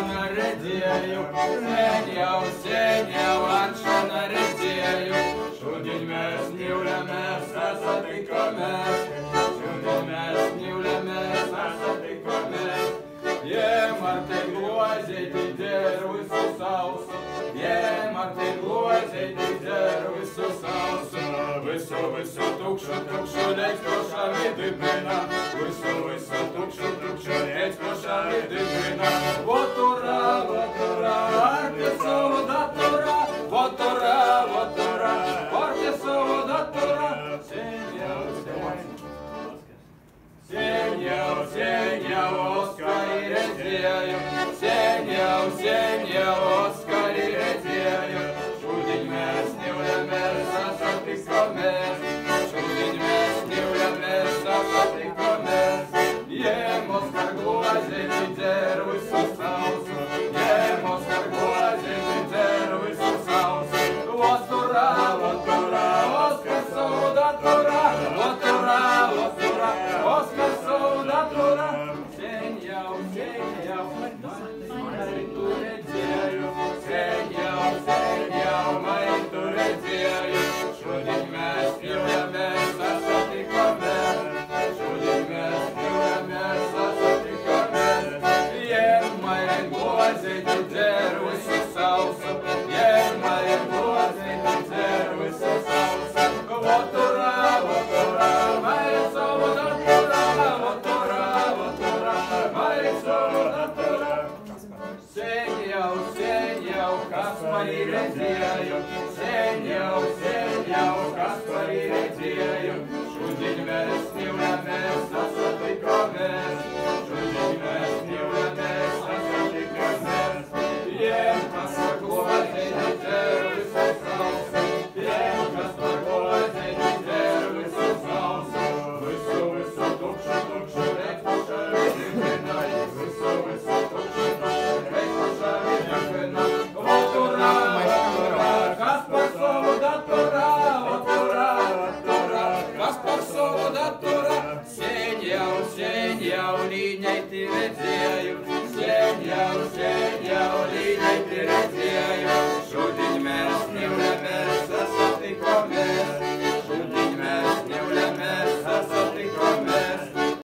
šoną redzēju, sen jau, sen jau ant šoną redzēju. Šodien mēs ņūļamies, sasatikamies, šodien mēs ņūļamies, sasatikamies. Jem ar te glozēti dzeru visu sausu, jem ar te glozēti dzeru visu sausu. Visu, visu tukšu, tukšu, neizprošā vidibina, visu, boa de goziņu dzer visu sausu, jērmai goziņu dzer visu sausu. Voturā, voturā, maiso, voturā, voturā, voturā, maiso, voturā. Sen jau, sen jau, kas man ir redzēju, sen jaunīņai ti redzēju.